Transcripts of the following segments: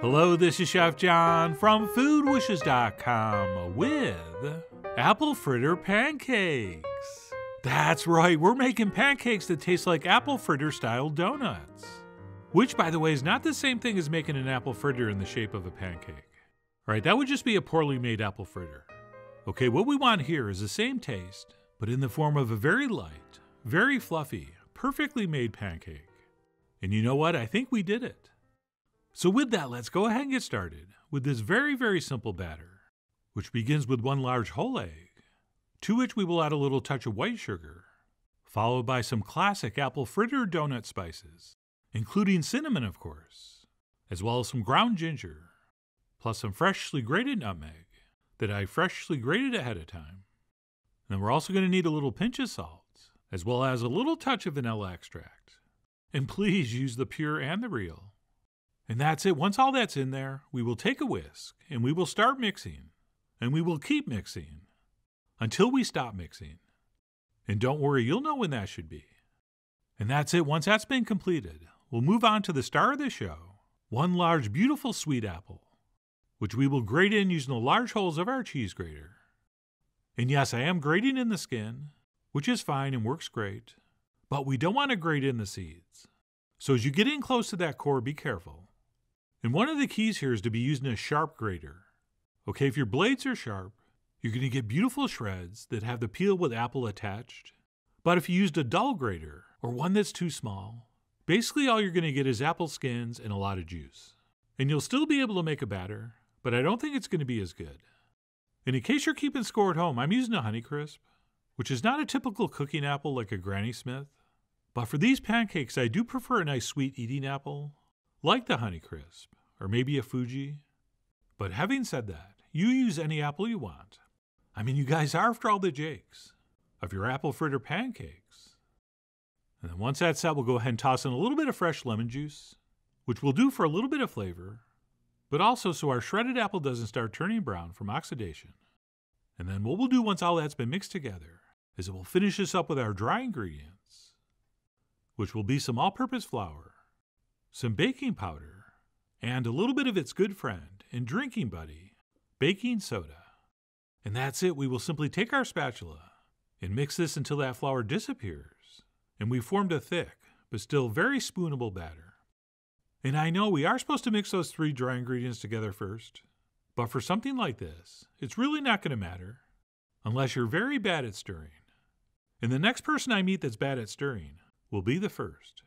Hello, this is Chef John from foodwishes.com with apple fritter pancakes. That's right, we're making pancakes that taste like apple fritter style donuts. Which, by the way, is not the same thing as making an apple fritter in the shape of a pancake. All right, that would just be a poorly made apple fritter. Okay, what we want here is the same taste, but in the form of a very light, very fluffy, perfectly made pancake. And you know what? I think we did it. So, with that, let's go ahead and get started with this very, very simple batter, which begins with one large whole egg, to which we will add a little touch of white sugar, followed by some classic apple fritter donut spices, including cinnamon, of course, as well as some ground ginger, plus some freshly grated nutmeg that I freshly grated ahead of time. And then we're also going to need a little pinch of salt, as well as a little touch of vanilla extract. And please use the pure and the real. And that's it. Once all that's in there, we will take a whisk and we will start mixing. And we will keep mixing until we stop mixing. And don't worry, you'll know when that should be. And that's it. Once that's been completed, we'll move on to the star of the show one large, beautiful sweet apple, which we will grate in using the large holes of our cheese grater. And yes, I am grating in the skin, which is fine and works great, but we don't want to grate in the seeds. So as you get in close to that core, be careful. And one of the keys here is to be using a sharp grater. Okay, if your blades are sharp, you're going to get beautiful shreds that have the peel with apple attached. But if you used a dull grater or one that's too small, basically all you're going to get is apple skins and a lot of juice. And you'll still be able to make a batter, but I don't think it's going to be as good. And in case you're keeping score at home, I'm using a Honeycrisp, which is not a typical cooking apple like a Granny Smith. But for these pancakes, I do prefer a nice sweet eating apple like the Honeycrisp, or maybe a Fuji. But having said that, you use any apple you want. I mean, you guys are after all the jakes of your apple fritter pancakes. And then once that's set, we'll go ahead and toss in a little bit of fresh lemon juice, which will do for a little bit of flavor, but also so our shredded apple doesn't start turning brown from oxidation. And then what we'll do once all that's been mixed together is it will finish this up with our dry ingredients, which will be some all purpose flour, some baking powder, and a little bit of its good friend and drinking buddy, baking soda. And that's it. We will simply take our spatula and mix this until that flour disappears, and we've formed a thick but still very spoonable batter. And I know we are supposed to mix those three dry ingredients together first, but for something like this, it's really not going to matter unless you're very bad at stirring. And the next person I meet that's bad at stirring will be the first.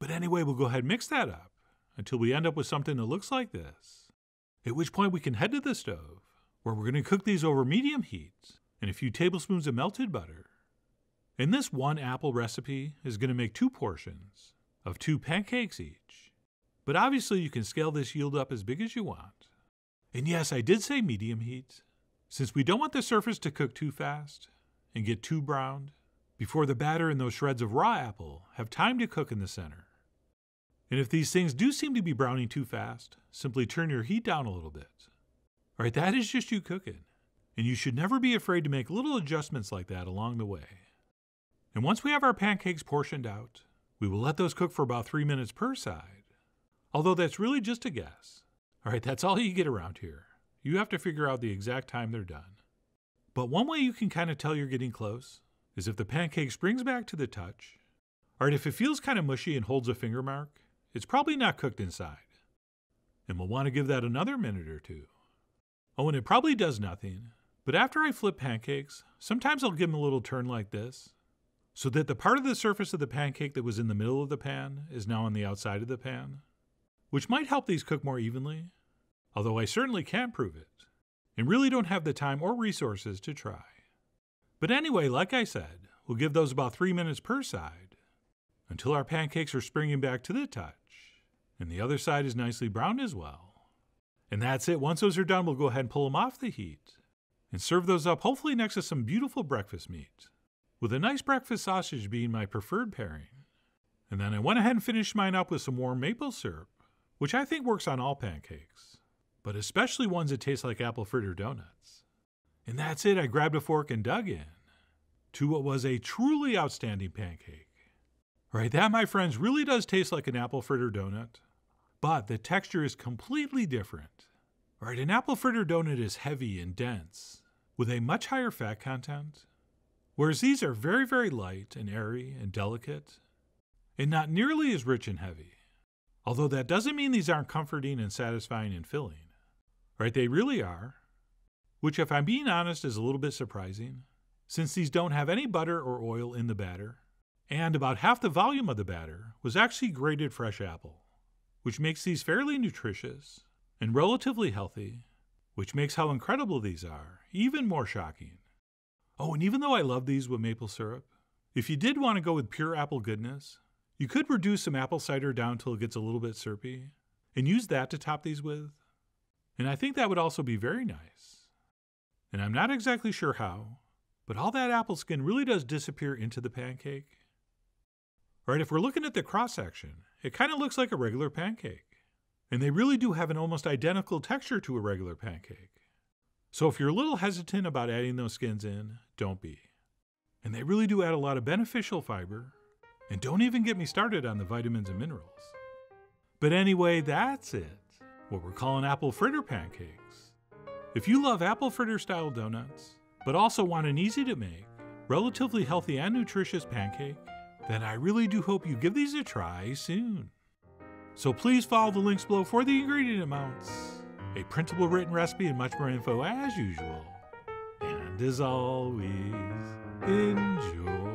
But anyway, we'll go ahead and mix that up until we end up with something that looks like this. At which point we can head to the stove, where we're going to cook these over medium heat and a few tablespoons of melted butter. And this one apple recipe is going to make two portions of two pancakes each. But obviously, you can scale this yield up as big as you want. And yes, I did say medium heat, since we don't want the surface to cook too fast and get too browned before the batter and those shreds of raw apple have time to cook in the center. And if these things do seem to be browning too fast, simply turn your heat down a little bit. All right, that is just you cooking. And you should never be afraid to make little adjustments like that along the way. And once we have our pancakes portioned out, we will let those cook for about three minutes per side. Although that's really just a guess. All right, that's all you get around here. You have to figure out the exact time they're done. But one way you can kind of tell you're getting close is if the pancake springs back to the touch. All right, if it feels kind of mushy and holds a finger mark, it's probably not cooked inside. And we'll want to give that another minute or two. Oh, and it probably does nothing, but after I flip pancakes, sometimes I'll give them a little turn like this, so that the part of the surface of the pancake that was in the middle of the pan is now on the outside of the pan, which might help these cook more evenly, although I certainly can't prove it, and really don't have the time or resources to try. But anyway, like I said, we'll give those about three minutes per side until our pancakes are springing back to the touch and the other side is nicely browned as well. And that's it. Once those are done, we'll go ahead and pull them off the heat and serve those up, hopefully next to some beautiful breakfast meat, with a nice breakfast sausage being my preferred pairing. And then I went ahead and finished mine up with some warm maple syrup, which I think works on all pancakes, but especially ones that taste like apple fritter donuts. And that's it. I grabbed a fork and dug in to what was a truly outstanding pancake. Right, that, my friends, really does taste like an apple fritter donut but the texture is completely different. Right, an apple fritter donut is heavy and dense, with a much higher fat content, whereas these are very, very light and airy and delicate, and not nearly as rich and heavy. Although that doesn't mean these aren't comforting and satisfying and filling. Right, they really are, which, if I'm being honest, is a little bit surprising, since these don't have any butter or oil in the batter, and about half the volume of the batter was actually grated fresh apple, which makes these fairly nutritious and relatively healthy, which makes how incredible these are even more shocking. Oh, and even though I love these with maple syrup, if you did want to go with pure apple goodness, you could reduce some apple cider down till it gets a little bit syrupy and use that to top these with. And I think that would also be very nice. And I'm not exactly sure how, but all that apple skin really does disappear into the pancake. Right, if we're looking at the cross section, it kind of looks like a regular pancake. And they really do have an almost identical texture to a regular pancake. So if you're a little hesitant about adding those skins in, don't be. And they really do add a lot of beneficial fiber. And don't even get me started on the vitamins and minerals. But anyway, that's it. What we're calling apple fritter pancakes. If you love apple fritter style donuts, but also want an easy to make, relatively healthy and nutritious pancake, then I really do hope you give these a try soon. So please follow the links below for the ingredient amounts, a printable written recipe, and much more info as usual. And as always, enjoy.